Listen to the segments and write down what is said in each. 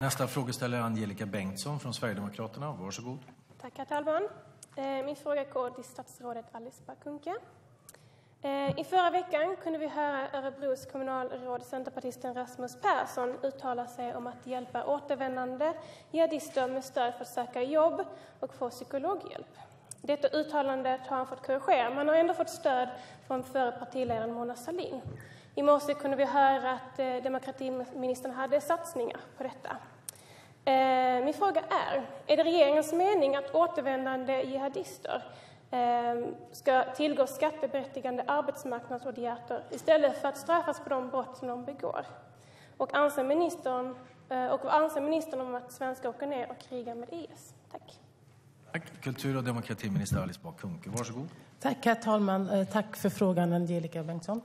Nästa frågeställare är Angelica Bengtsson från Sverigedemokraterna. Varsågod. Tack, herr talman. Eh, min fråga går till statsrådet Alice Bah Kuhnke. Eh, I förra veckan kunde vi höra Örebros kommunalråd, centerpartisten Rasmus Persson, uttala sig om att hjälpa återvändande jihadister med stöd för att söka jobb och få psykologhjälp. Detta uttalande har han fått korrigera, men har ändå fått stöd från förre partiledaren Mona Sahlin. I morse kunde vi höra att eh, demokratiministern hade satsningar på detta. Eh, min fråga är, är det regeringens mening att återvändande jihadister eh, ska tillgå skatteberättigande arbetsmarknadsåtgärder istället för att straffas för de brott som de begår? Och anser ministern, och vad anser ministern om att svenskar åker ner och krigar med IS? Tack. Tack. Kultur och demokratiminister Alice Bah Kuhnke, varsågod. Tack, herr talman. Tack för frågan, Angelica Bengtsson.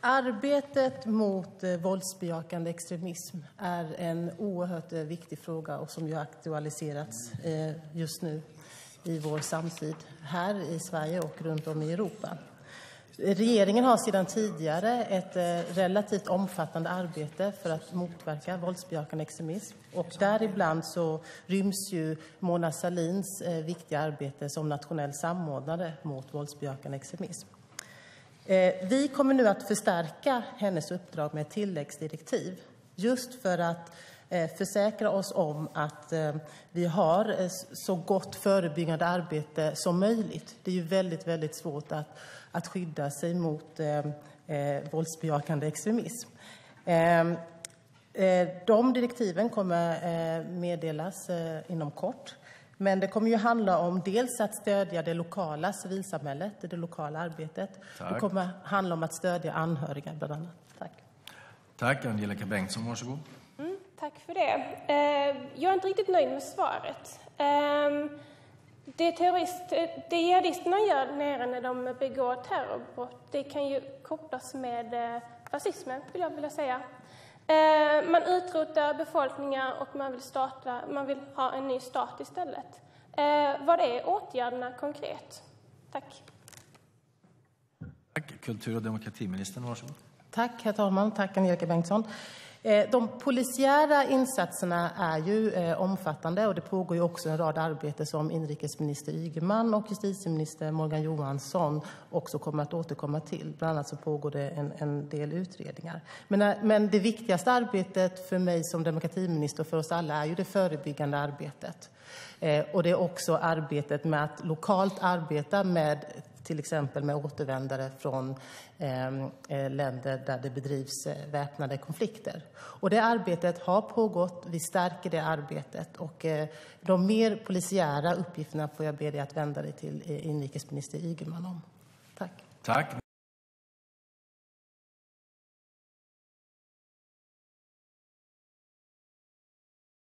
Arbetet mot eh, våldsbejakande extremism är en oerhört eh, viktig fråga och som ju aktualiserats eh, just nu i vår samtid här i Sverige och runt om i Europa. Regeringen har sedan tidigare ett relativt omfattande arbete för att motverka våldsbejakande extremism. Och däribland så ryms ju Mona Sahlins viktiga arbete som nationell samordnare mot våldsbejakande extremism. Eh, vi kommer nu att förstärka hennes uppdrag med tilläggsdirektiv just för att eh, försäkra oss om att eh, vi har så gott förebyggande arbete som möjligt. Det är ju väldigt, väldigt svårt att, att skydda sig mot eh, våldsbejakande extremism. Ehm, eh, de direktiven kommer meddelas inom kort. Men det kommer ju handla om dels att stödja det lokala civilsamhället, det lokala arbetet. Tack. Det kommer handla om att stödja anhöriga bland annat. Tack. Tack. Angelica Bengtsson, varsågod. Mm, tack för det. Eh, jag är inte riktigt nöjd med svaret. Eh, det, terrorist, det jihadisterna gör nere när de begår terrorbrott, det kan ju kopplas med eh, rasismen, vill jag vilja säga. Eh, man utrotar befolkningar och man vill, starta, man vill ha en ny stat istället. Eh, vad är åtgärderna konkret? Tack. Tack. Kultur och demokratiministern, varsågod. Tack, herr talman. Tack, Angelica Bengtsson. Eh, de polisiära insatserna är ju eh, omfattande och det pågår ju också en rad arbete som inrikesminister Ygeman och justitieminister Morgan Johansson också kommer att återkomma till. Bland annat så pågår det en, en del utredningar. Men, eh, men det viktigaste arbetet för mig som demokratiminister och för oss alla är ju det förebyggande arbetet. Och det är också arbetet med att lokalt arbeta med till exempel med återvändare från eh, eh, länder där det bedrivs eh, väpnade konflikter. Och det arbetet har pågått. Vi stärker det arbetet. Och eh, de mer polisiära uppgifterna får jag be dig att vända dig till eh, inrikesminister Ygeman om. Tack. Tack.